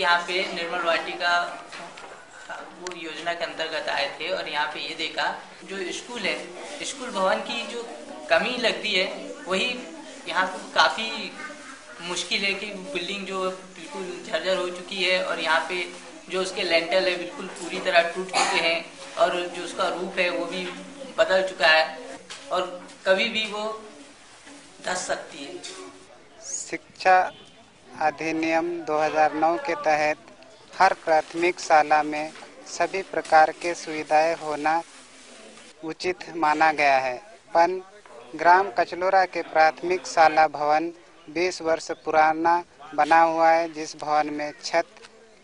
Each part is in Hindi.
यहाँ पे निर्मल वाटिका वो योजना के अंतर्गत आए थे और यहाँ पे ये देखा, जो स्कूल है, स्कूल भवन की जो कमी लगती है, वही यहाँ पे काफ़ी मुश्किल है कि बिल्डिंग जो बिल्कुल झरझर हो चुकी है और यहाँ पे जो उसके लेंटल है बिल्कुल पूरी तरह टूट चुके हैं और जो उसका रूप है वो भी बदल चुका है और कभी भी वो धस सकती है। शिक्षा अधिनियम 2009 के तहत हर प्राथमिक शाला में सभी प्रकार के सुविधाएँ होना उचित माना गया है। पन, ग्राम कचलोरा के प्राथमिक शाला भवन 20 वर्ष पुराना बना हुआ है, जिस भवन में छत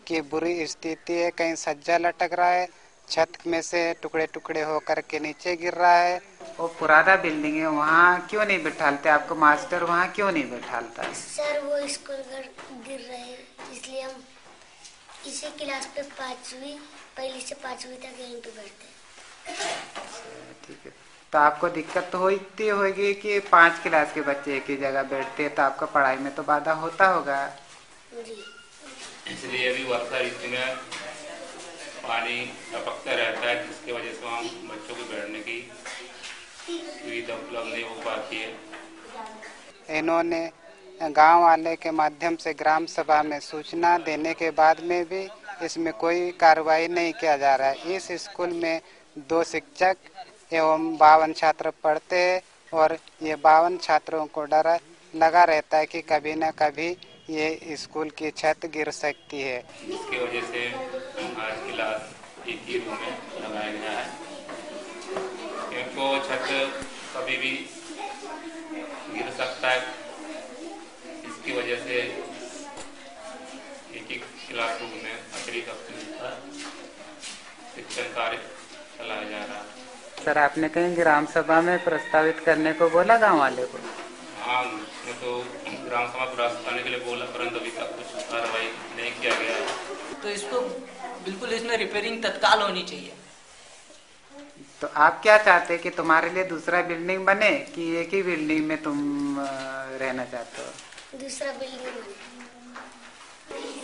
की बुरी स्थिति है, कहीं सज्जा लटक रहा है, छत में से टुकड़े टुकड़े होकर के नीचे गिर रहा है वो पुराना बिल्डिंग है वहाँ क्यों नहीं बैठालते? आपको मास्टर वहाँ क्यों नहीं बैठालता? सर वो स्कूल घर गिर रहे हैं इसलिए हम इसी क्लास पे पांचवी पहली से पांचवी तक यहीं पे बैठते ठीक है। तो आपको दिक्कत तो होती होगी कि पाँच क्लास के बच्चे एक ही जगह बैठते हैं तो आपका पढ़ाई में तो बाधा होता होगा। इसलिए अभी वर्षा ऋतु में पानी टपकता रहता है जिसकी वजह से वहाँ बच्चों को बैठने की सुविधा उपलब्ध नहीं हो पाती है इन्होंने गाँव वाले के माध्यम से ग्राम सभा में सूचना देने के बाद में भी इसमें कोई कार्रवाई नहीं किया जा रहा है। इस स्कूल में दो शिक्षक एवं बावन छात्र पढ़ते हैं और ये बावन छात्रों को डर लगा रहता है कि कभी न कभी ये स्कूल की छत गिर सकती है। वजह से आज क्लास में लगाया गया है। वो छत कभी भी गिर सकता है। इसकी वजह से एक एक क्लास रूम में अतिरिक्त अपने शिक्षण कार्य चलाया जा रहा है सर आपने कहीं ग्राम सभा में प्रस्तावित करने को बोला गाँव वाले को? हाँ उसमें तो ग्राम सभा प्रयास करने के लिए बोला परंतु अभी तक कुछ कार्रवाई नहीं किया गया। है तो इसको बिल्कुल इसमें रिपेयरिंग तत्काल होनी चाहिए। तो आप क्या चाहते हैं कि तुम्हारे लिए दूसरा बिल्डिंग बने कि एक ही बिल्डिंग में तुम रहना चाहते हो? दूसरा बिल्डिंग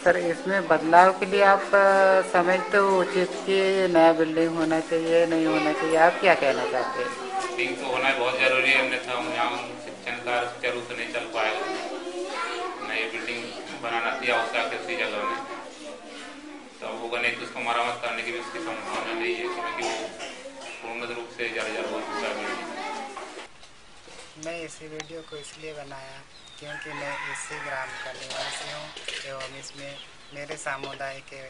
सर इसमें बदलाव के लिए आप समझते हो उचित कि नया बिल्डिंग होना चाहिए नहीं होना चाहिए आप क्या कहना चाहते हैं? बिल्डिंग तो होना बहुत ज़रूरी है अन्यथा हम यहाँ शिक्षण कार्य सुचारू रूप से नहीं चल पाएगा नई बिल्डिंग बनाना थी आवश्यक है उसी जगह में। तो होगा नहीं तो उसको मरम्मत करने की भी उसकी संभावना नहीं है क्योंकि मैं इसी वीडियो को इसलिए बनाया क्योंकि मैं इसी ग्राम का निवासी हूँ एवं इसमें मेरे समुदाय के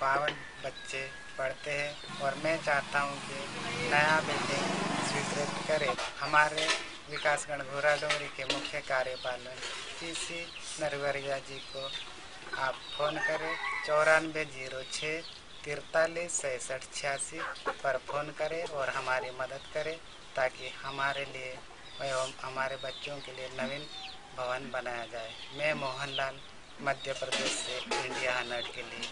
बावन बच्चे पढ़ते हैं और मैं चाहता हूँ कि नया बिल्डिंग स्वीकृत करे। हमारे विकासगण घोरा डोंगरी के मुख्य कार्यपालन पी सी नरवरिया जी को आप फ़ोन करें, चौरानवे ज़ीरो छः तिरतालीस सैंसठ छियासी पर फ़ोन करें और हमारी मदद करें ताकि हमारे लिए एवं हमारे बच्चों के लिए नवीन भवन बनाया जाए। मैं मोहनलाल, मध्य प्रदेश से इंडिया हंड्रेड के लिए।